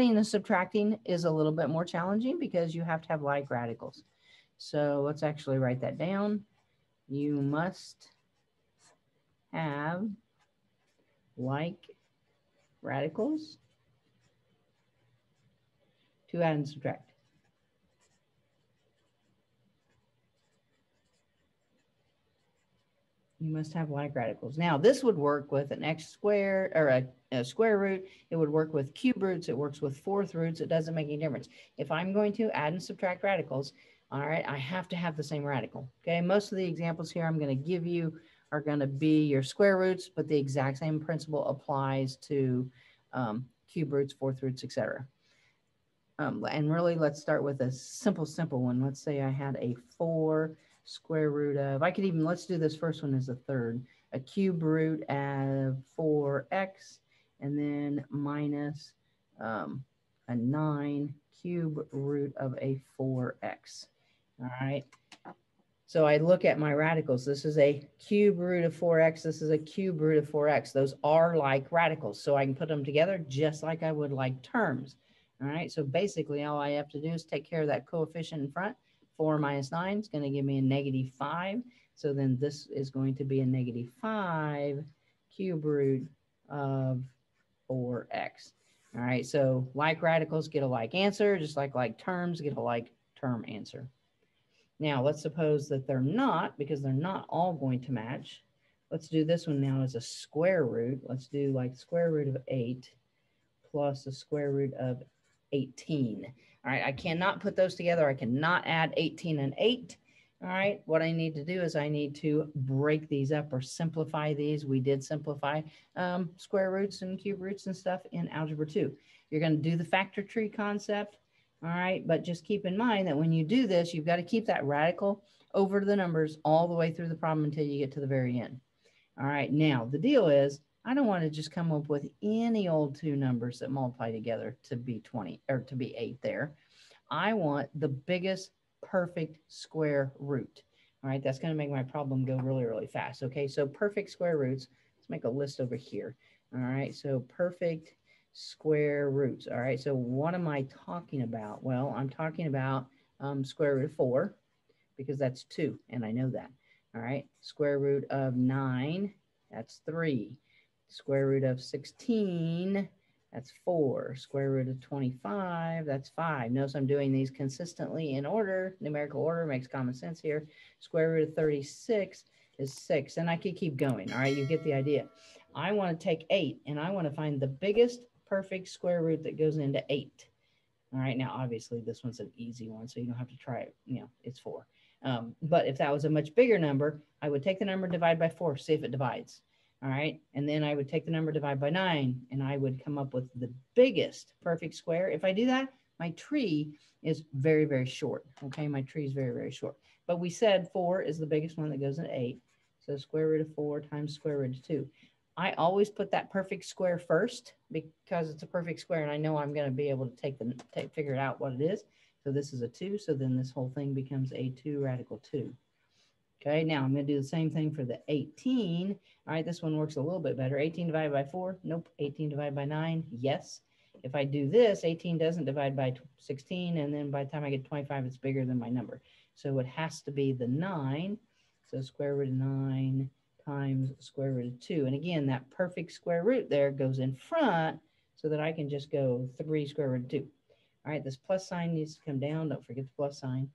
adding and subtracting is a little bit more challenging because you have to have like radicals. So let's actually write that down. You must have like radicals to add and subtract. You must have like radicals. Now, this would work with an x squared or a, a, square root. It would work with cube roots. It works with fourth roots. It doesn't make any difference. If I'm going to add and subtract radicals, all right, I have to have the same radical. Okay, most of the examples here I'm going to give you are going to be your square roots, but the exact same principle applies to um, cube roots, fourth roots, etc. Um, and really, let's start with a simple, simple one. Let's say I had a 4 square root of, I could even, let's do this first one as a third, a cube root of 4x, and then minus um, a 9 cube root of a 4x. All right. So I look at my radicals. This is a cube root of 4x. This is a cube root of 4x. Those are like radicals. So I can put them together just like I would like terms. All right. So basically all I have to do is take care of that coefficient in front. 4 minus 9 is going to give me a negative 5. So then this is going to be a negative 5 cube root of 4x. All right. So like radicals get a like answer, just like like terms get a like term answer. Now let's suppose that they're not because they're not all going to match. Let's do this one now as a square root. Let's do like square root of 8 plus the square root of 18. All right, I cannot put those together. I cannot add 18 and 8. All right, what I need to do is I need to break these up or simplify these. We did simplify um, square roots and cube roots and stuff in Algebra 2. You're going to do the factor tree concept. All right, but just keep in mind that when you do this, you've got to keep that radical over the numbers all the way through the problem until you get to the very end. All right, now the deal is I don't want to just come up with any old two numbers that multiply together to be 20 or to be eight there. I want the biggest perfect square root. All right, that's going to make my problem go really, really fast. Okay, so perfect square roots. Let's make a list over here. All right, so perfect square roots. All right, so what am I talking about? Well, I'm talking about um, square root of 4 because that's 2, and I know that. All right, square root of 9, that's 3. Square root of 16, that's 4. Square root of 25, that's 5. Notice I'm doing these consistently in order. Numerical order makes common sense here. Square root of 36 is 6. And I could keep going. All right, you get the idea. I want to take 8, and I want to find the biggest perfect square root that goes into eight. All right, now obviously this one's an easy one, so you don't have to try it, you know, it's four. Um, but if that was a much bigger number, I would take the number, divide by four, see if it divides. All right, and then I would take the number, divide by nine, and I would come up with the biggest perfect square. If I do that, my tree is very, very short. Okay, my tree is very, very short. But we said four is the biggest one that goes in eight. So square root of four times square root of two. I always put that perfect square first because it's a perfect square and I know I'm going to be able to take the take, figure it out what it is. So this is a 2. So then this whole thing becomes a 2 radical 2. Okay, now I'm going to do the same thing for the 18. All right, this one works a little bit better. 18 divided by 4? Nope. 18 divided by 9? Yes. If I do this, 18 doesn't divide by 16, and then by the time I get 25, it's bigger than my number. So it has to be the 9. So square root of 9 times square root of 2. And again, that perfect square root there goes in front so that I can just go 3 square root of 2. All right, this plus sign needs to come down. Don't forget the plus sign.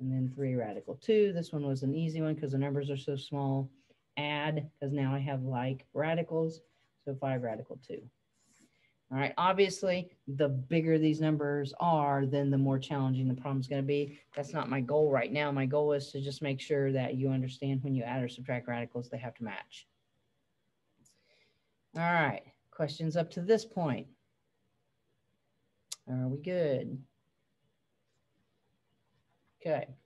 And then 3 radical 2. This one was an easy one because the numbers are so small. Add, because now I have like radicals. So 5 radical 2. All right, obviously, the bigger these numbers are, then the more challenging the problem is going to be. That's not my goal right now. My goal is to just make sure that you understand when you add or subtract radicals, they have to match. All right, questions up to this point? Are we good? Okay.